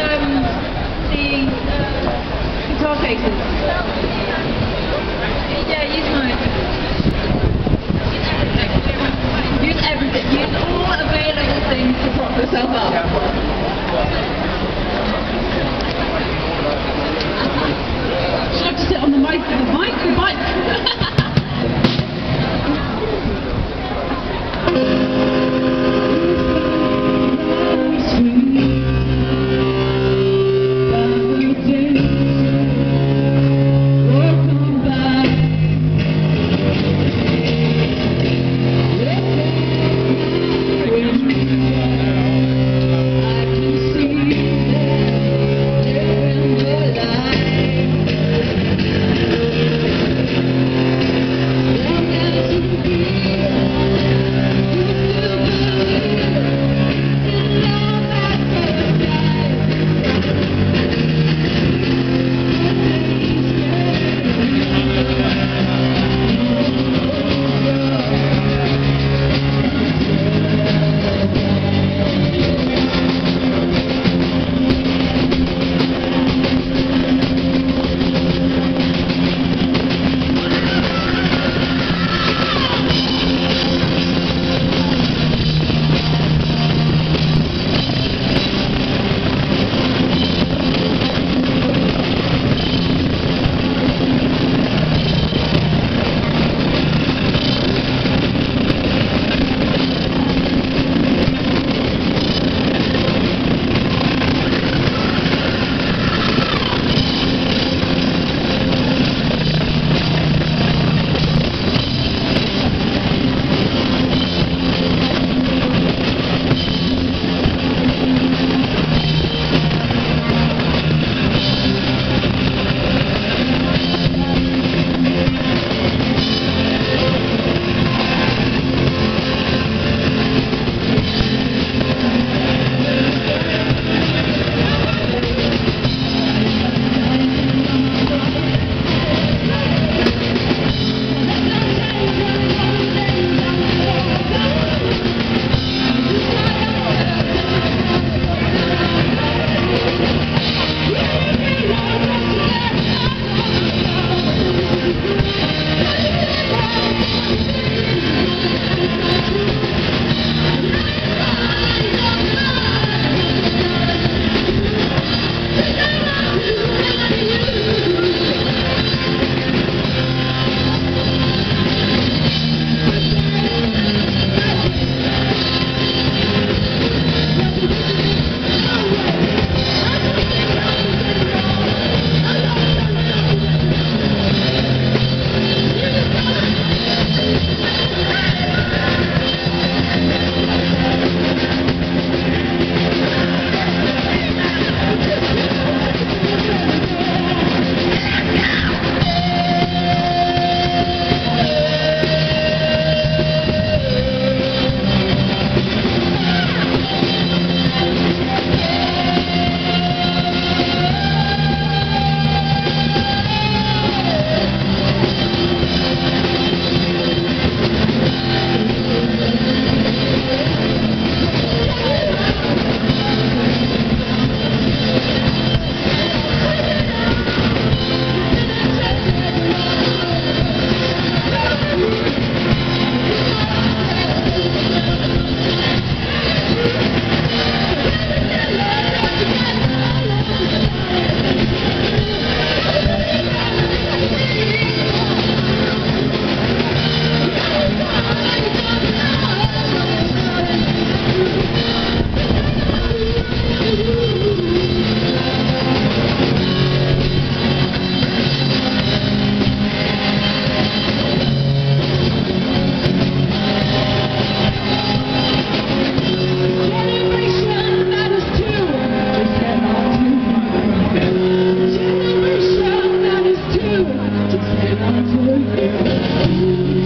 um, the uh, guitar cases. Yeah, use mine. Use everything. Use all available things to prop yourself up. Should I just sit on the mic the mic, the mic. Thank you.